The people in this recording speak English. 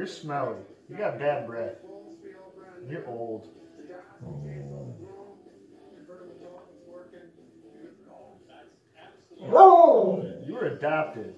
You're smelly. You got bad breath. You're old. Oh. You were adopted.